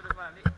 terus balik.